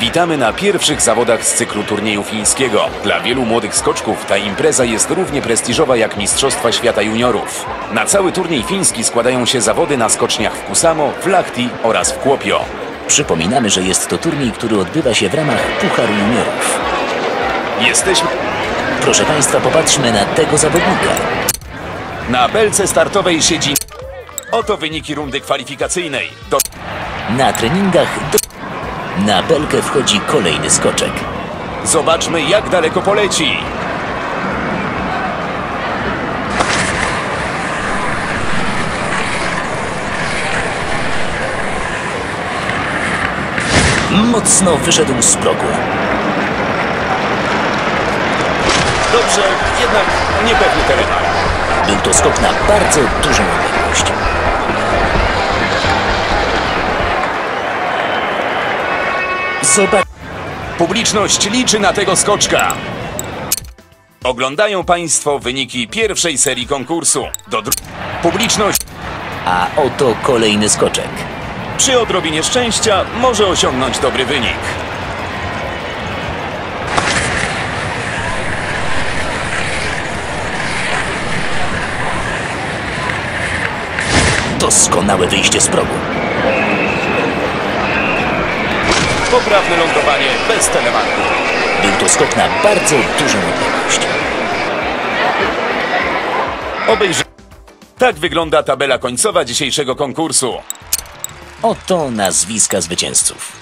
Witamy na pierwszych zawodach z cyklu turnieju fińskiego. Dla wielu młodych skoczków ta impreza jest równie prestiżowa jak Mistrzostwa Świata Juniorów. Na cały turniej fiński składają się zawody na skoczniach w Kusamo, w oraz w Kłopio. Przypominamy, że jest to turniej, który odbywa się w ramach Pucharu Juniorów. Jesteśmy Proszę Państwa, popatrzmy na tego zawodnika. na belce startowej siedzi... Oto wyniki rundy kwalifikacyjnej. Do... Na treningach do... Na belkę wchodzi kolejny skoczek. Zobaczmy jak daleko poleci. Mocno wyszedł z progu. Dobrze, jednak niepewny teren. Był to skok na bardzo dużą odległość. Zobacz... Publiczność liczy na tego skoczka. Oglądają Państwo wyniki pierwszej serii konkursu. Do. Publiczność A oto kolejny skoczek. przy odrobinie szczęścia może osiągnąć dobry wynik. Doskonałe wyjście z progu. Poprawne lądowanie bez telemarku. Był to skok na bardzo dużą odległość. Obejrz... Tak wygląda tabela końcowa dzisiejszego konkursu. Oto nazwiska zwycięzców.